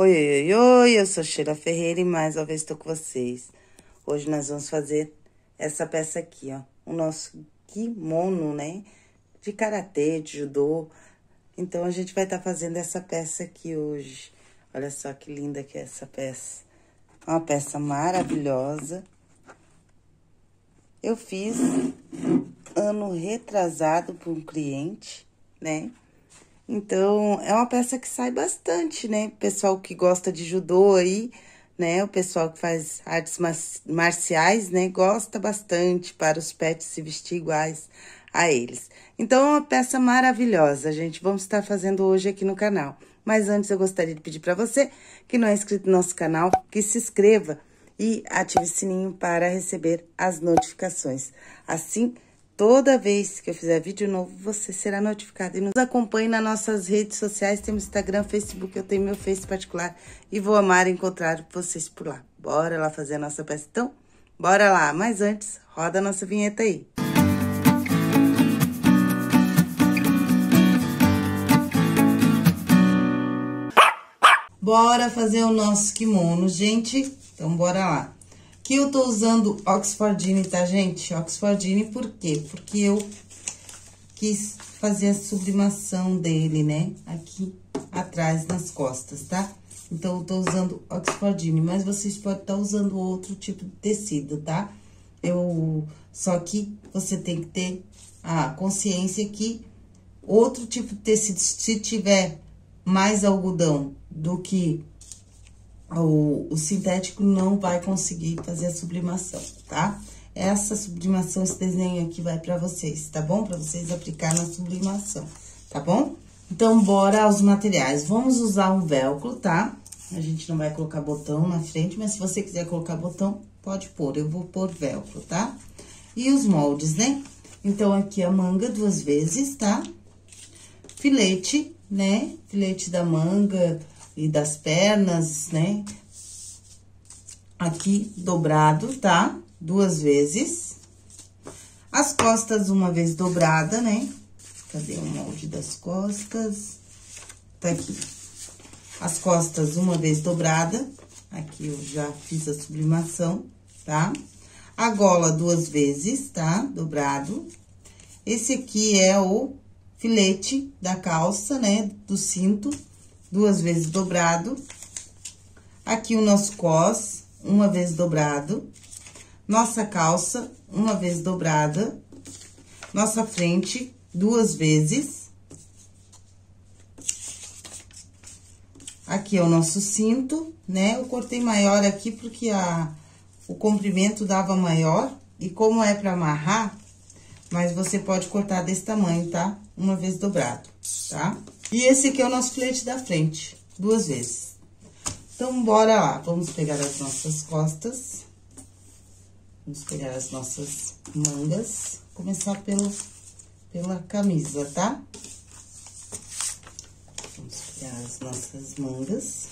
Oi, oi, oi, eu sou Sheila Ferreira e mais uma vez estou com vocês. Hoje nós vamos fazer essa peça aqui, ó, o nosso kimono, né, de karatê, de judô. Então, a gente vai estar tá fazendo essa peça aqui hoje. Olha só que linda que é essa peça. Uma peça maravilhosa. Eu fiz ano retrasado para um cliente, né? Então, é uma peça que sai bastante, né? Pessoal que gosta de judô aí, né? O pessoal que faz artes marciais, né? Gosta bastante para os pets se vestir iguais a eles. Então, é uma peça maravilhosa, gente. Vamos estar fazendo hoje aqui no canal. Mas antes, eu gostaria de pedir para você que não é inscrito no nosso canal, que se inscreva e ative o sininho para receber as notificações. Assim, Toda vez que eu fizer vídeo novo, você será notificado. E nos acompanhe nas nossas redes sociais. Temos Instagram, Facebook, eu tenho meu Face particular. E vou amar encontrar vocês por lá. Bora lá fazer a nossa peça, então? Bora lá! Mas antes, roda a nossa vinheta aí. Bora fazer o nosso kimono, gente? Então, bora lá. Aqui eu tô usando Oxfordine, tá, gente? Oxfordine por quê? Porque eu quis fazer a sublimação dele, né? Aqui atrás, nas costas, tá? Então, eu tô usando Oxfordine, mas vocês podem estar tá usando outro tipo de tecido, tá? Eu... Só que você tem que ter a consciência que outro tipo de tecido, se tiver mais algodão do que o, o sintético não vai conseguir fazer a sublimação, tá? Essa sublimação, esse desenho aqui vai pra vocês, tá bom? Pra vocês aplicar na sublimação, tá bom? Então, bora aos materiais. Vamos usar um velcro, tá? A gente não vai colocar botão na frente, mas se você quiser colocar botão, pode pôr. Eu vou pôr velcro, tá? E os moldes, né? Então, aqui a manga duas vezes, tá? Filete, né? Filete da manga, e das pernas, né? Aqui dobrado, tá? Duas vezes. As costas uma vez dobrada, né? Cadê o molde das costas? Tá aqui. As costas uma vez dobrada. Aqui eu já fiz a sublimação, tá? A gola duas vezes, tá? Dobrado. Esse aqui é o filete da calça, né? Do cinto duas vezes dobrado. Aqui o nosso cos, uma vez dobrado. Nossa calça, uma vez dobrada. Nossa frente, duas vezes. Aqui é o nosso cinto, né? Eu cortei maior aqui porque a, o comprimento dava maior. E como é pra amarrar, mas você pode cortar desse tamanho, tá? Uma vez dobrado, tá? E esse aqui é o nosso filete da frente, duas vezes. Então, bora lá. Vamos pegar as nossas costas. Vamos pegar as nossas mangas. Começar pelo, pela camisa, tá? Vamos pegar as nossas mangas.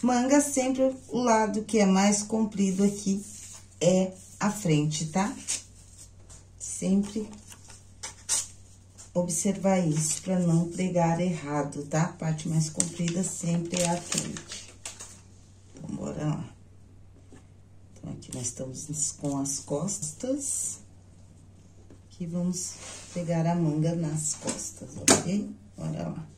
Manga sempre o lado que é mais comprido aqui é a frente, tá? Sempre observar isso para não pregar errado, tá? A parte mais comprida sempre é a frente. Então, bora lá. Então, aqui nós estamos com as costas. Aqui vamos pegar a manga nas costas, ok? Bora lá.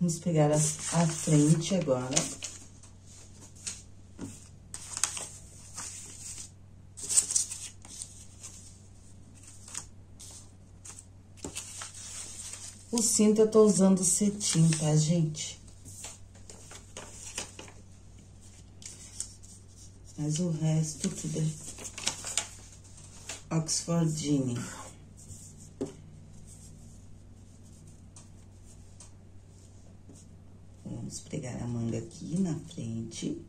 Vamos pegar a, a frente agora. O cinto eu tô usando cetim, tá, gente? Mas o resto tudo é Oxfordine. Vamos pregar a manga aqui na frente.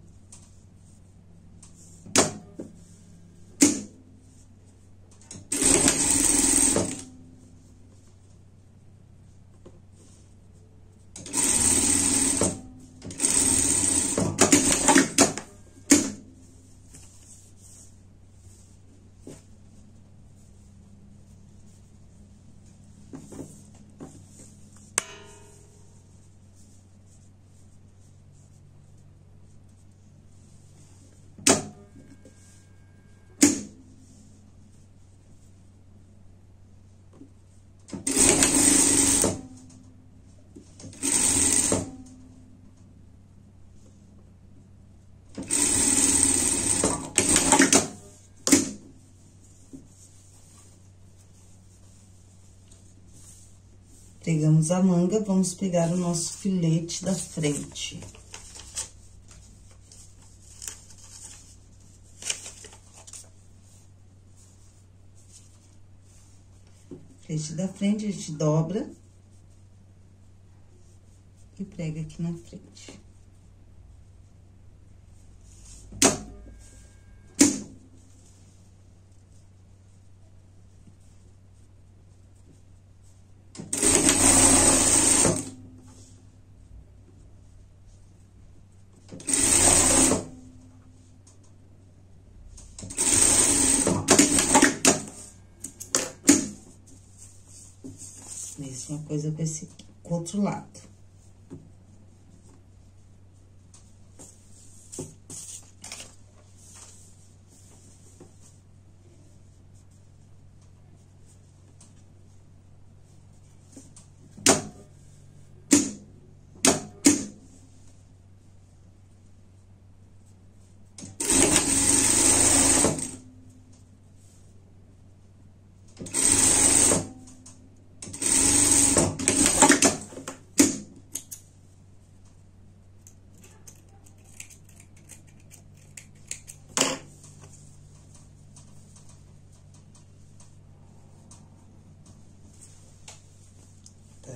Pegamos a manga, vamos pegar o nosso filete da frente. Filete da frente, a gente dobra e prega aqui na frente. Mesma coisa com esse com outro lado.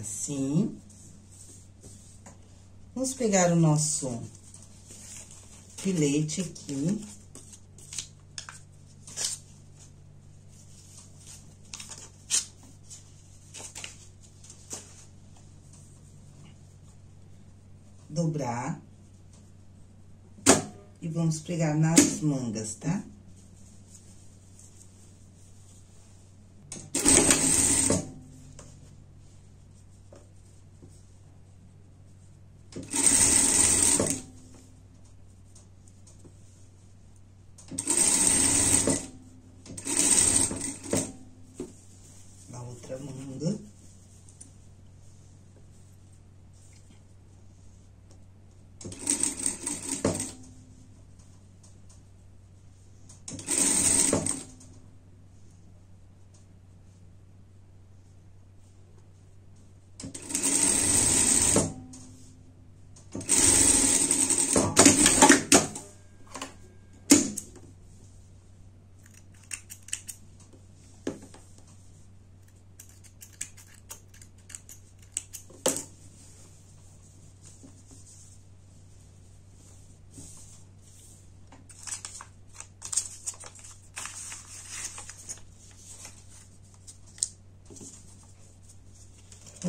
Assim. Vamos pegar o nosso filete aqui. Dobrar. E vamos pregar nas mangas, tá?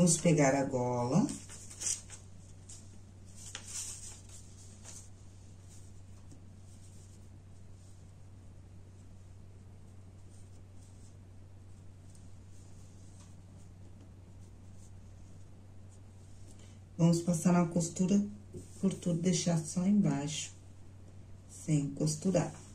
Vamos pegar a gola. Vamos passar na costura por tudo, deixar só embaixo, sem costurar.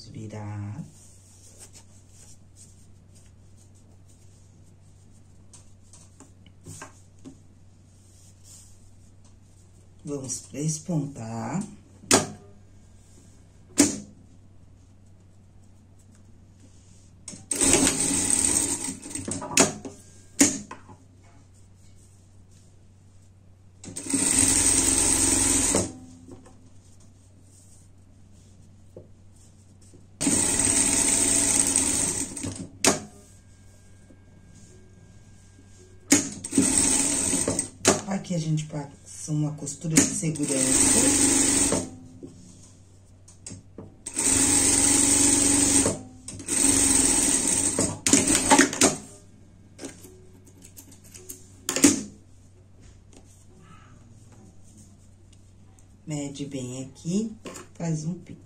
vamos virar. Vamos despontar. Uma costura de segurança. Mede bem aqui, faz um pique.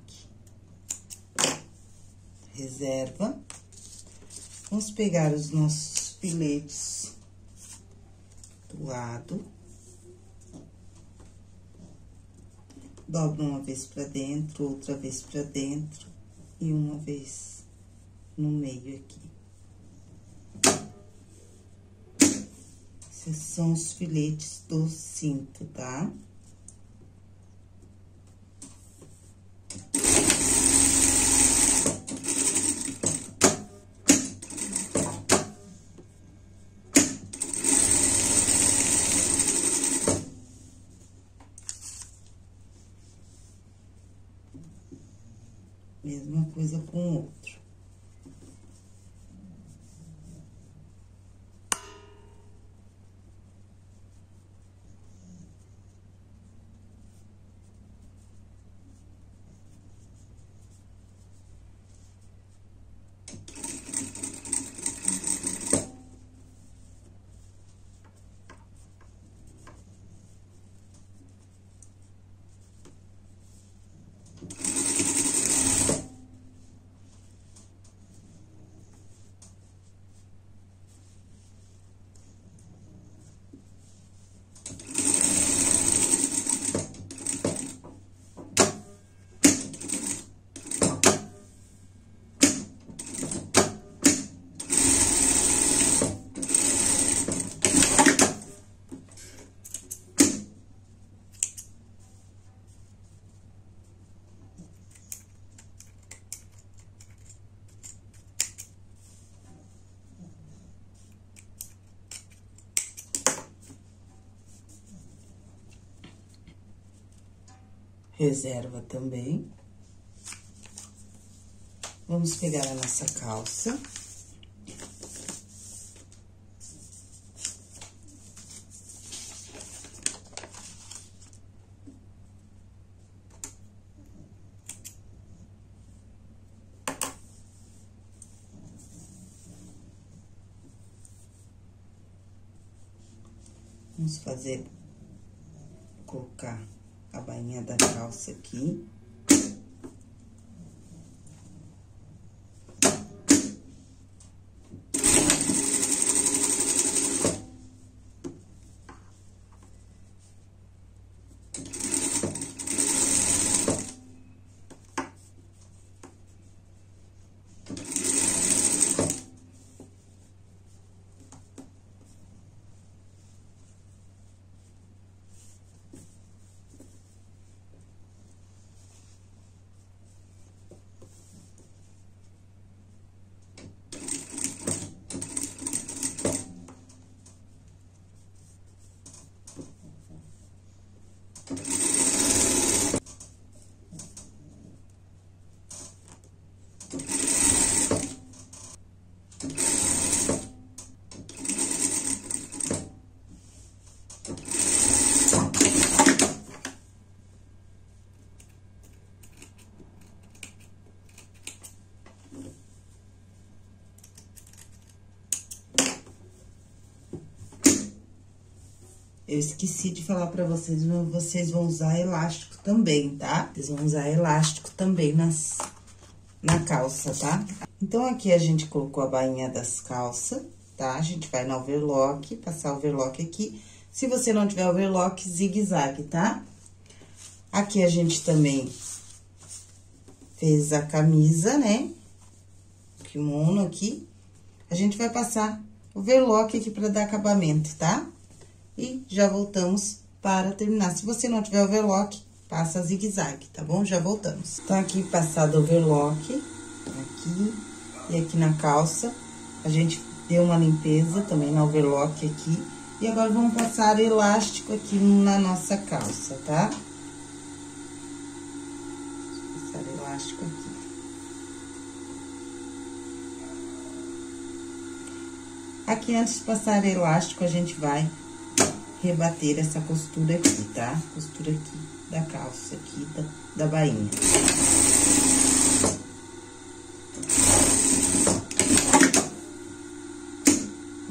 Reserva. Vamos pegar os nossos filetes do lado. Dobra uma vez pra dentro, outra vez pra dentro e uma vez no meio aqui. Esses são os filetes do cinto, tá? Tá? Mesma coisa com o outro. Reserva também. Vamos pegar a nossa calça. Vamos fazer, colocar a bainha da calça aqui. Eu esqueci de falar pra vocês, vocês vão usar elástico também, tá? Vocês vão usar elástico também nas, na calça, tá? Então, aqui a gente colocou a bainha das calças, tá? A gente vai no overlock, passar o overlock aqui. Se você não tiver overlock, zigue-zague, tá? Aqui a gente também fez a camisa, né? O kimono aqui. A gente vai passar overlock aqui pra dar acabamento, tá? E já voltamos para terminar. Se você não tiver overlock, passa zigue-zague, tá bom? Já voltamos. Então, aqui, passado overlock, aqui e aqui na calça, a gente deu uma limpeza também na overlock aqui. E agora, vamos passar elástico aqui na nossa calça, tá? Passar elástico aqui. Aqui, antes de passar elástico, a gente vai rebater essa costura aqui, tá? Costura aqui da calça, aqui da, da bainha.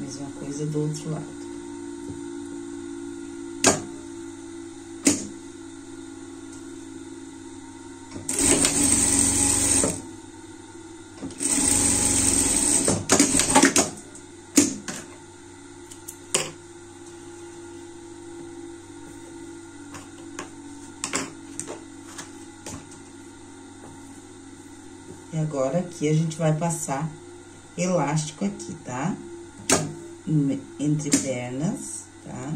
Mesma coisa do outro lado. Agora, aqui, a gente vai passar elástico aqui, tá? Entre pernas, tá?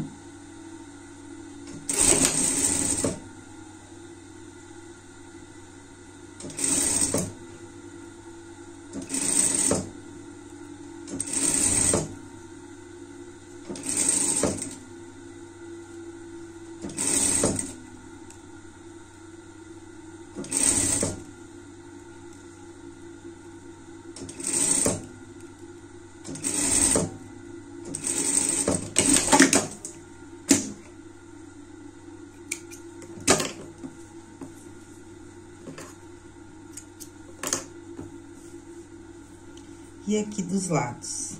E aqui dos lados.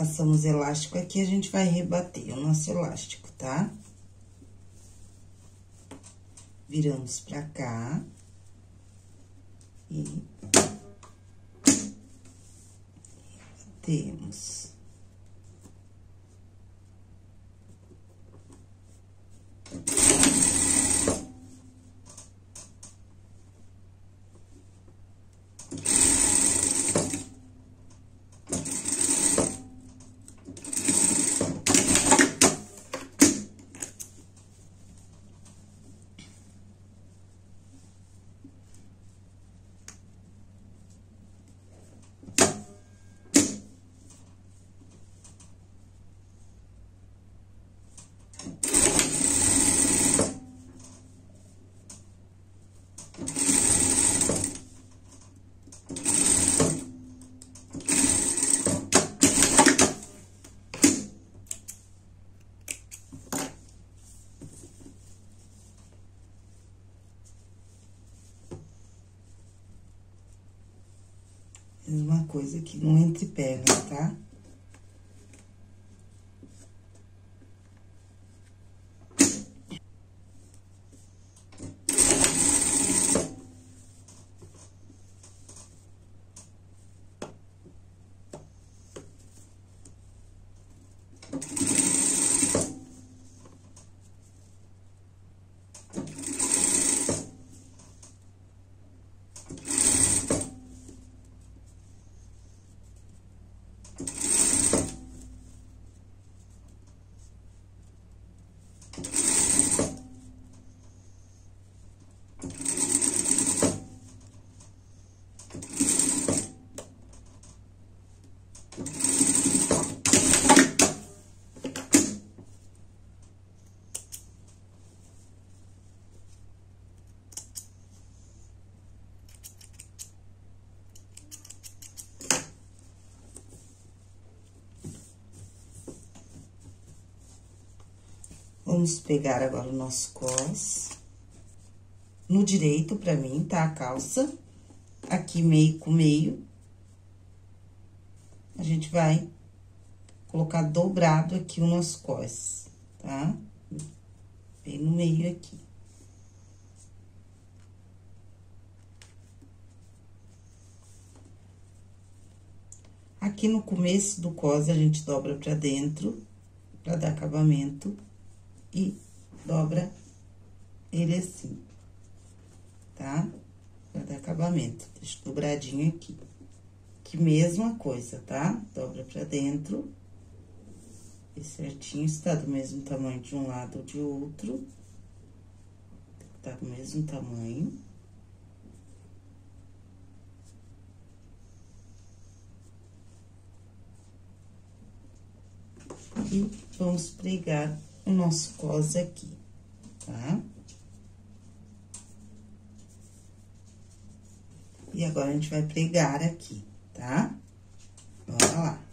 Passamos elástico aqui, a gente vai rebater o nosso elástico, tá? Viramos pra cá. E... Temos. Mesma coisa aqui no entre pernas, tá? Vamos pegar agora o nosso cos. No direito, pra mim, tá? A calça. Aqui, meio com meio. A gente vai colocar dobrado aqui o nosso cos, tá? Bem no meio aqui. Aqui no começo do cos, a gente dobra pra dentro, pra dar acabamento, e dobra ele assim, tá? Pra dar acabamento. Deixa dobradinho aqui. Que mesma coisa, tá? Dobra pra dentro. E certinho, está do mesmo tamanho de um lado ou de outro. Tá do mesmo tamanho. E vamos pregar o nosso cos aqui, tá? E agora, a gente vai pregar aqui, tá? Bora lá.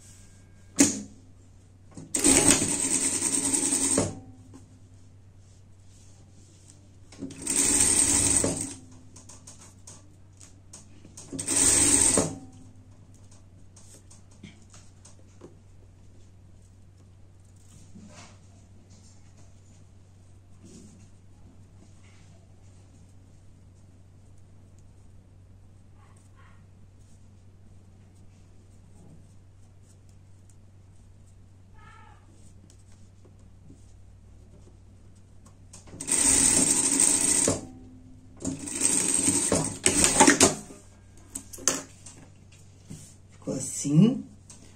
Assim.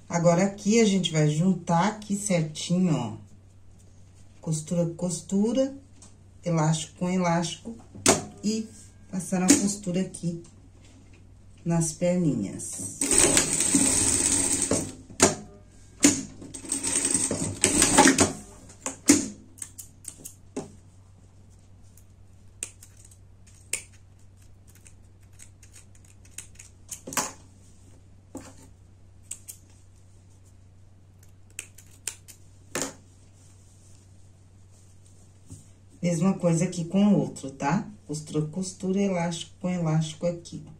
Agora, aqui, a gente vai juntar aqui certinho, ó. Costura com costura, elástico com elástico e passando a costura aqui nas perninhas. Mesma coisa aqui com o outro, tá? Costura, costura, elástico com elástico aqui. Tá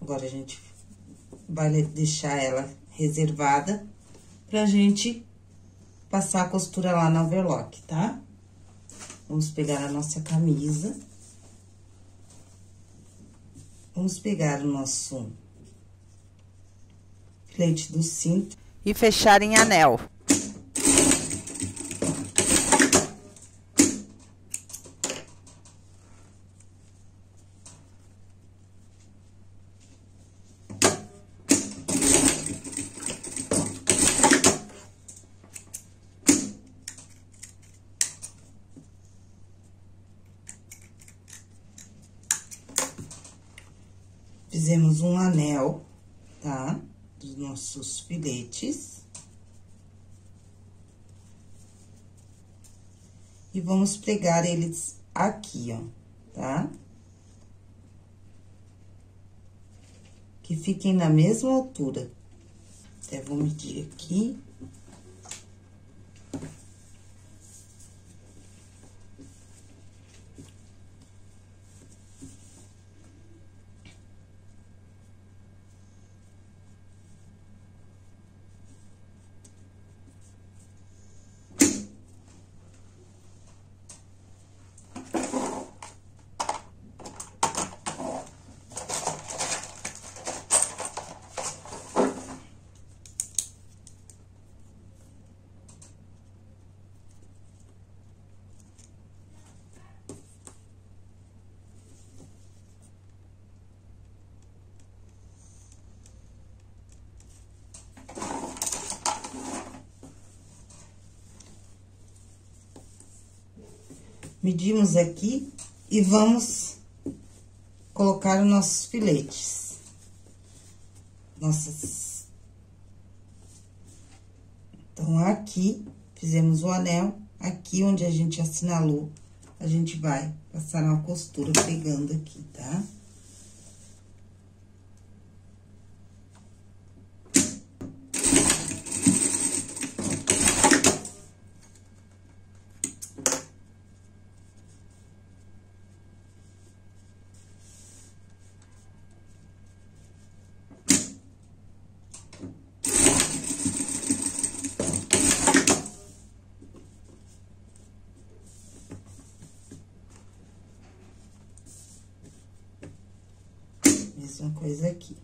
Agora, a gente vai deixar ela reservada pra gente passar a costura lá na overlock, tá? Vamos pegar a nossa camisa. Vamos pegar o nosso filete do cinto. E fechar em anel. Fizemos um anel, tá? Dos nossos filetes. E vamos pregar eles aqui, ó, tá? Que fiquem na mesma altura. Até vou medir aqui. Medimos aqui e vamos colocar os nossos filetes. Nossas... Então, aqui, fizemos o anel, aqui onde a gente assinalou, a gente vai passar uma costura pegando aqui, tá? Tá? mesma coisa aqui.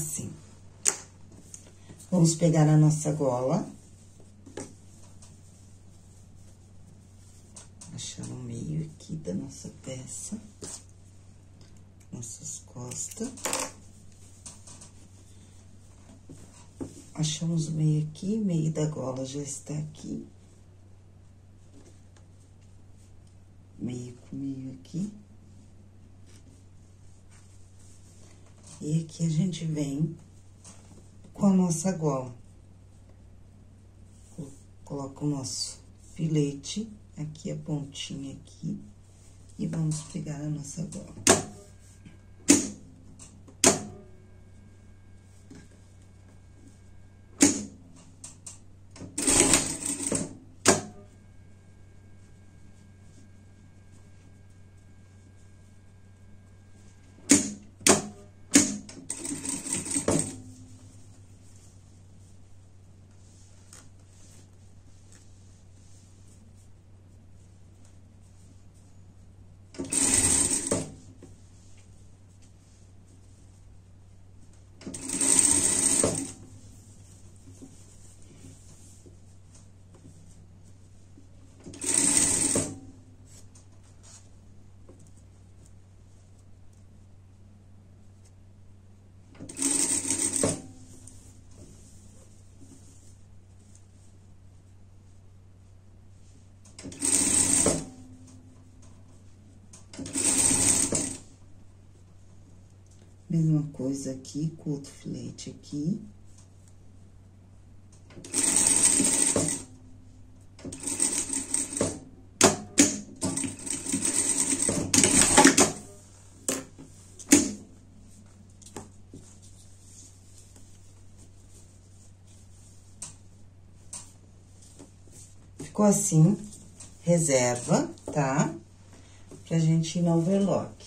assim. Vamos pegar a nossa gola. Achar no meio aqui da nossa peça. Nossas costas. Achamos o meio aqui, meio da gola já está aqui. Meio com meio aqui. E aqui a gente vem com gola. Coloca o nosso filete, aqui a pontinha aqui, e vamos pegar a nossa gola. Mesma coisa aqui, com outro filete aqui. Ficou assim, reserva, tá? Pra gente ir no overlock.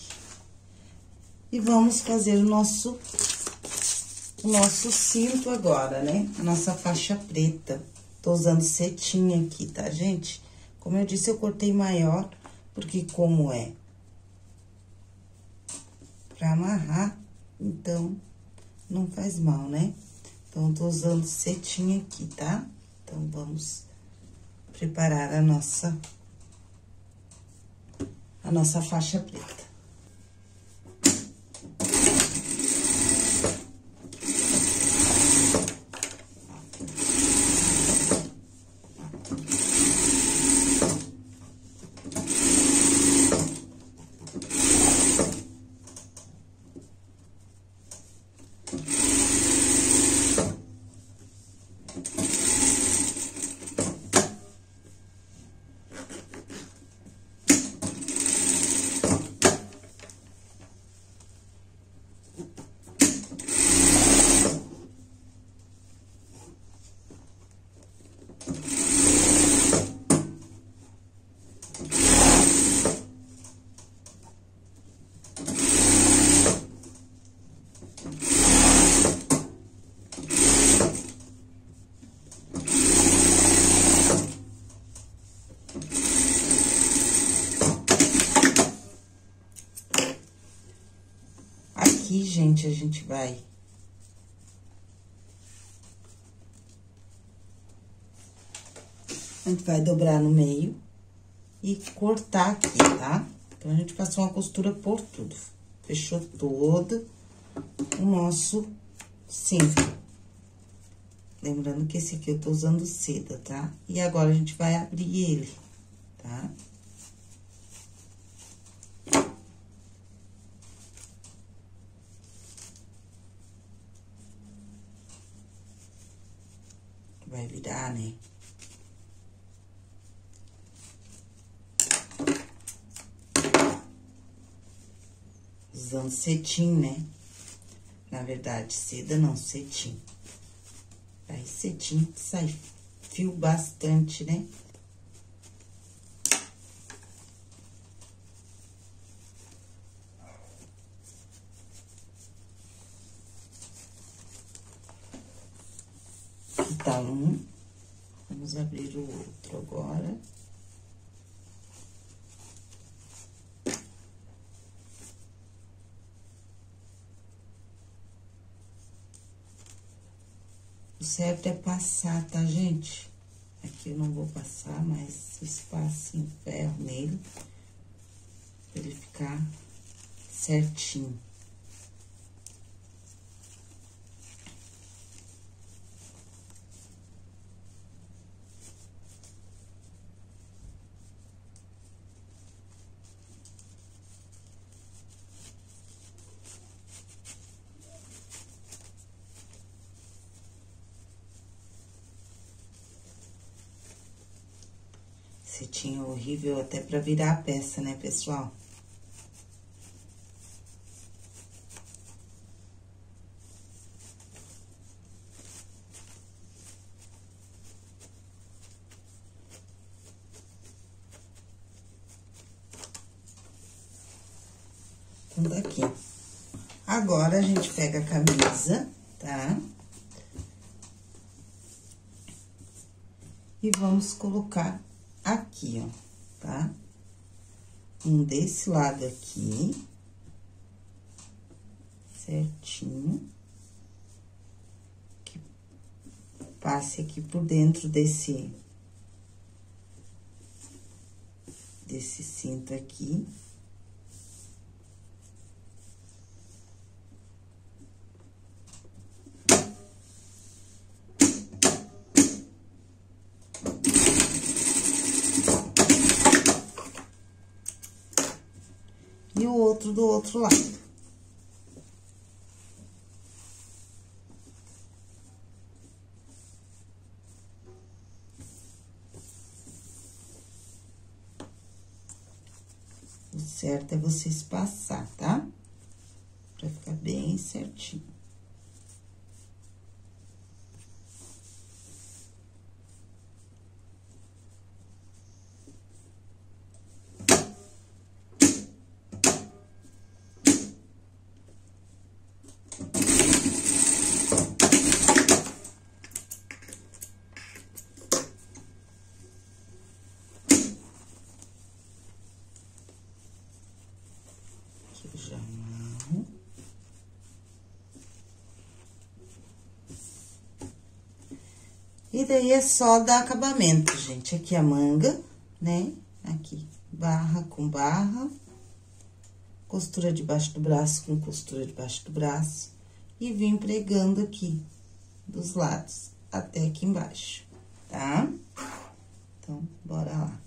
E vamos fazer o nosso, o nosso cinto agora, né? A nossa faixa preta. Tô usando cetim aqui, tá, gente? Como eu disse, eu cortei maior, porque como é pra amarrar, então, não faz mal, né? Então, tô usando cetim aqui, tá? Então, vamos preparar a nossa, a nossa faixa preta. Gente, a gente vai... A gente vai dobrar no meio e cortar aqui, tá? Então, a gente passou uma costura por tudo. Fechou todo o nosso cinto. Lembrando que esse aqui eu tô usando seda, tá? E agora, a gente vai abrir ele, tá? Vai virar, né? Usando cetim, né? Na verdade, seda não, cetim. Aí, cetim sai fio bastante, né? Aqui tá um. Vamos abrir o outro agora. O certo é passar, tá, gente? Aqui eu não vou passar, mas espaço em ferro nele, pra ele ficar certinho. Cetim horrível até pra virar a peça, né, pessoal? Então, daqui. Agora, a gente pega a camisa, tá? E vamos colocar aqui, ó, tá? Um desse lado aqui. Certinho. Que passe aqui por dentro desse... Desse cinto aqui. E o outro do outro lado. O certo é vocês passar, tá? Pra ficar bem certinho. Aqui eu já amarro. E daí é só dar acabamento, gente. Aqui a manga, né? Aqui, barra com barra. Costura debaixo do braço com costura debaixo do braço. E vim pregando aqui, dos lados, até aqui embaixo, tá? Então, bora lá.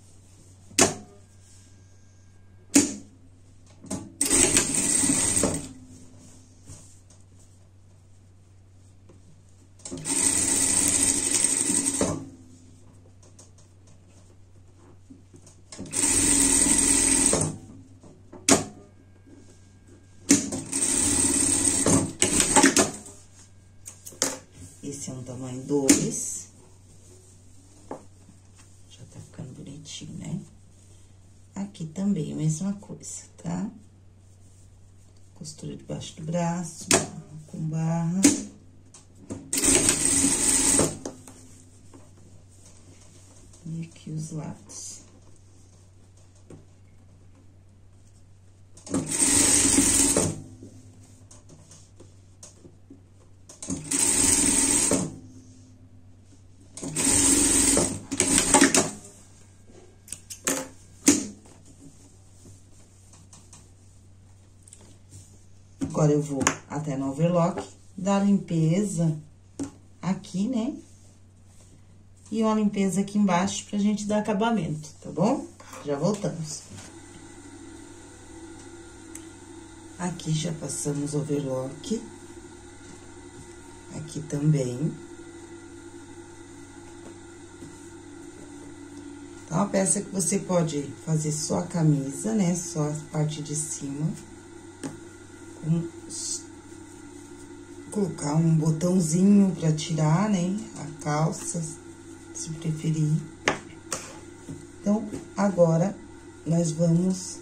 Esse é um tamanho dois. Já tá ficando bonitinho, né? Aqui também, a mesma coisa, tá? Costura debaixo do braço, com barra. E aqui os lados. Agora, eu vou até no overlock, dar limpeza aqui, né? E uma limpeza aqui embaixo pra gente dar acabamento, tá bom? Já voltamos. Aqui já passamos overlock. Aqui também. Então, a peça que você pode fazer só a camisa, né? Só a parte de cima. Com, colocar um botãozinho pra tirar, né? A calça, se preferir. Então, agora, nós vamos...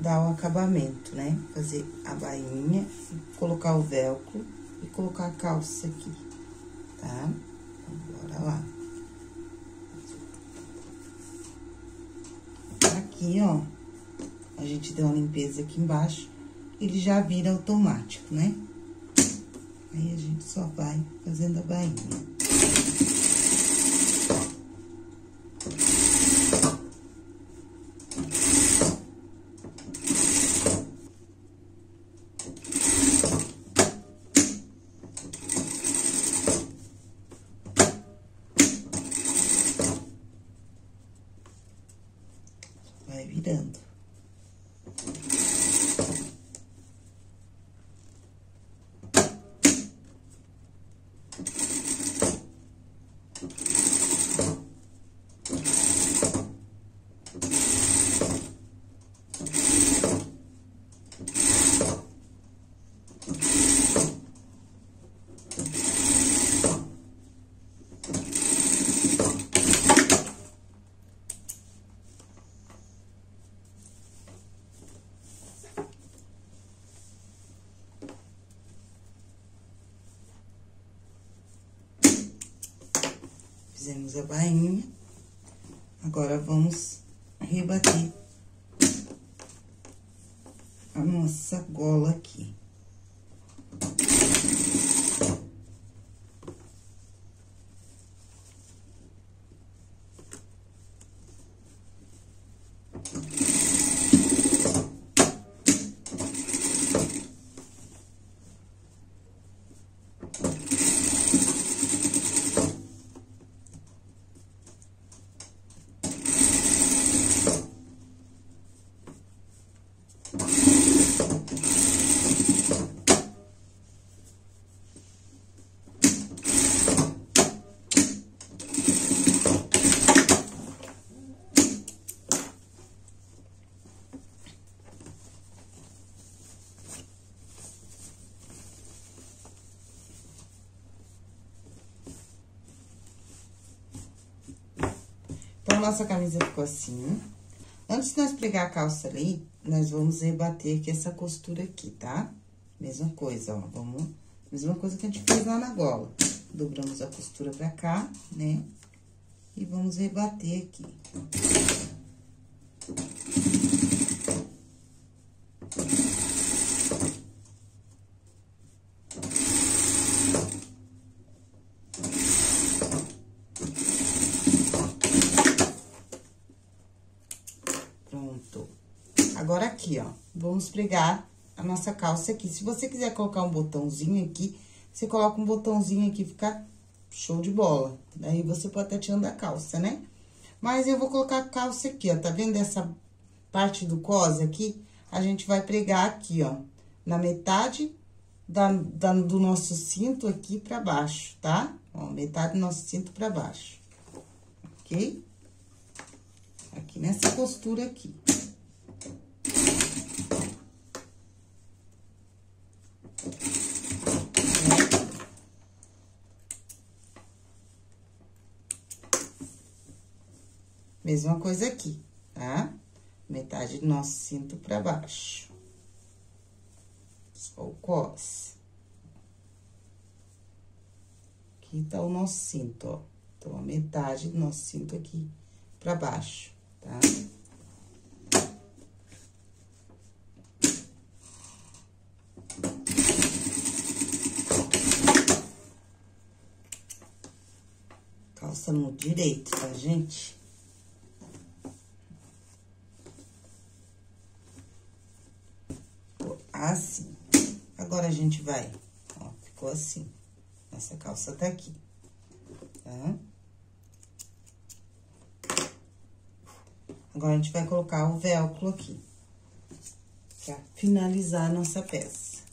dar o acabamento, né? Fazer a bainha, colocar o velcro e colocar a calça aqui tá? Então, bora lá. Aqui, ó, a gente deu uma limpeza aqui embaixo, ele já vira automático, né? Aí, a gente só vai fazendo a bainha. Fizemos a bainha. Agora, vamos rebater a nossa gola aqui. Nossa camisa ficou assim. Antes de nós pregar a calça ali, nós vamos rebater aqui essa costura aqui, tá? Mesma coisa, ó, vamos... Mesma coisa que a gente fez lá na gola. Dobramos a costura pra cá, né? E vamos rebater aqui. Aqui, ó. Vamos pregar a nossa calça aqui. Se você quiser colocar um botãozinho aqui, você coloca um botãozinho aqui, fica show de bola. Daí, você pode até tirando a calça, né? Mas eu vou colocar a calça aqui, ó. Tá vendo essa parte do cos aqui? A gente vai pregar aqui, ó. Na metade da, da, do nosso cinto aqui pra baixo, tá? Ó, metade do nosso cinto pra baixo. Ok? Aqui nessa costura aqui. Mesma coisa aqui, tá? Metade do nosso cinto pra baixo. Só o cos. Aqui tá o nosso cinto, ó. Então, a metade do nosso cinto aqui pra baixo, tá? no direito, tá, gente? Assim. Agora a gente vai, ó, ficou assim. Essa calça tá aqui, tá? Agora a gente vai colocar o velcro aqui, pra finalizar a nossa peça.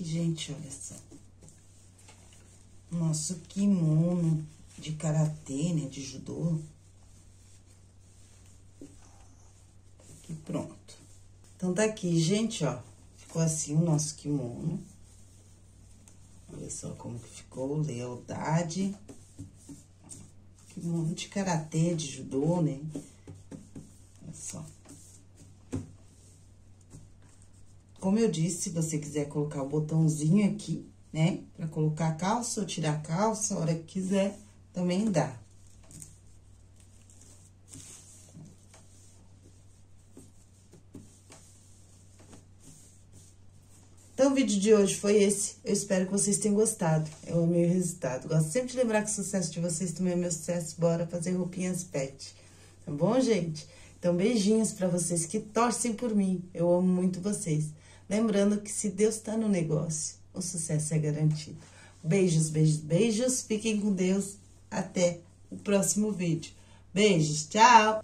Aqui, gente, olha só. Nosso kimono de karatê, né, de judô. Aqui, pronto. Então, tá aqui, gente, ó. Ficou assim o nosso kimono. Olha só como que ficou, lealdade. Kimono de karatê, de judô, né? Como eu disse, se você quiser colocar o botãozinho aqui, né? Pra colocar a calça ou tirar a calça, a hora que quiser, também dá. Então, o vídeo de hoje foi esse. Eu espero que vocês tenham gostado. Eu amei o resultado. Gosto sempre de lembrar que o sucesso de vocês também é meu sucesso. Bora fazer roupinhas pet. Tá bom, gente? Então, beijinhos pra vocês que torcem por mim. Eu amo muito vocês. Lembrando que se Deus está no negócio, o sucesso é garantido. Beijos, beijos, beijos. Fiquem com Deus. Até o próximo vídeo. Beijos, tchau!